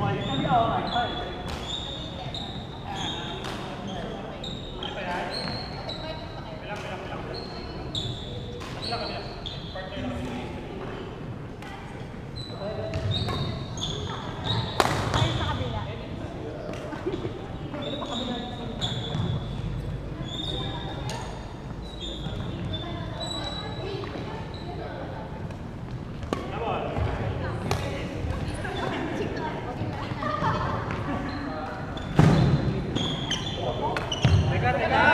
哇，有点吊啊，你看一下。carga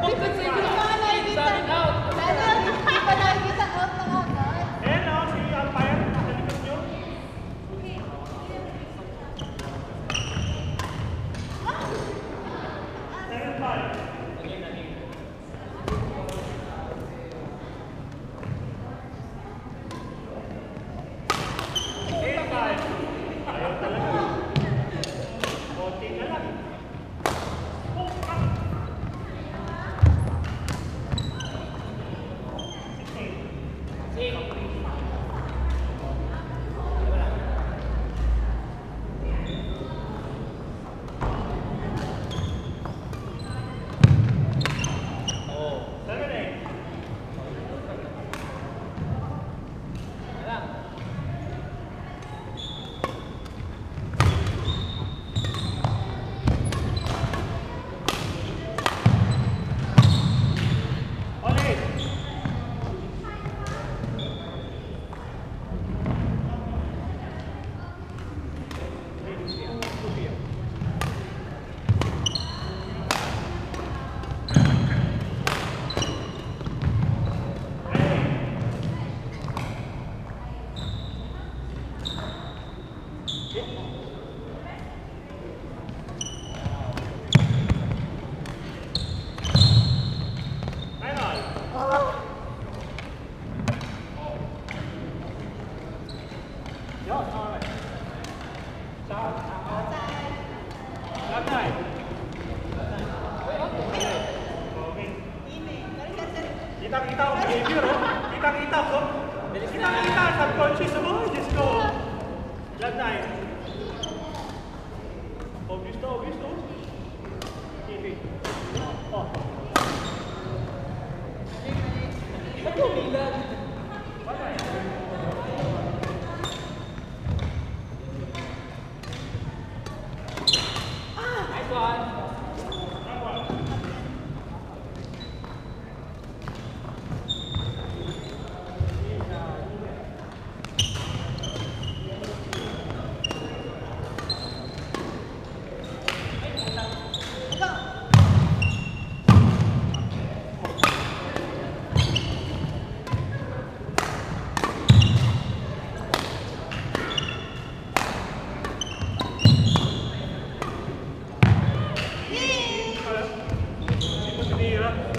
僕僕 kita kita kita kita kita kita sampai kunci semua di situ. แล้ว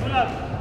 クラ